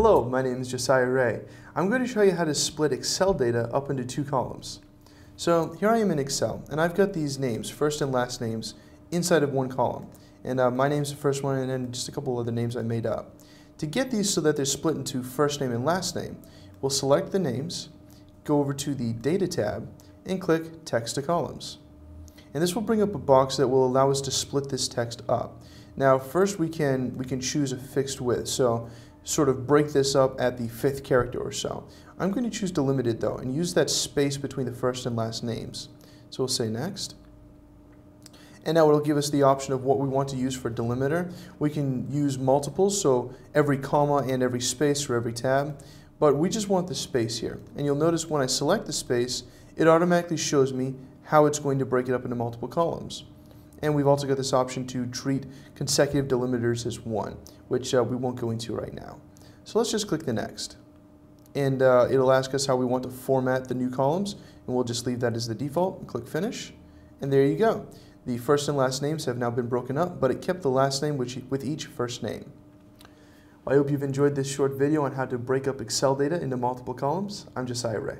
Hello, my name is Josiah Rea. I'm going to show you how to split Excel data up into two columns. So here I am in Excel, and I've got these names, first and last names, inside of one column. And uh, my name's the first one, and then just a couple other names I made up. To get these so that they're split into first name and last name, we'll select the names, go over to the Data tab, and click Text to Columns. And this will bring up a box that will allow us to split this text up. Now, first we can, we can choose a fixed width. So sort of break this up at the fifth character or so. I'm going to choose delimited though and use that space between the first and last names. So we'll say next. And now it'll give us the option of what we want to use for delimiter. We can use multiples, so every comma and every space for every tab, but we just want the space here. And you'll notice when I select the space, it automatically shows me how it's going to break it up into multiple columns. And we've also got this option to treat consecutive delimiters as one, which uh, we won't go into right now. So let's just click the next. And uh, it'll ask us how we want to format the new columns, and we'll just leave that as the default and click Finish. And there you go. The first and last names have now been broken up, but it kept the last name with each first name. I hope you've enjoyed this short video on how to break up Excel data into multiple columns. I'm Josiah Rea.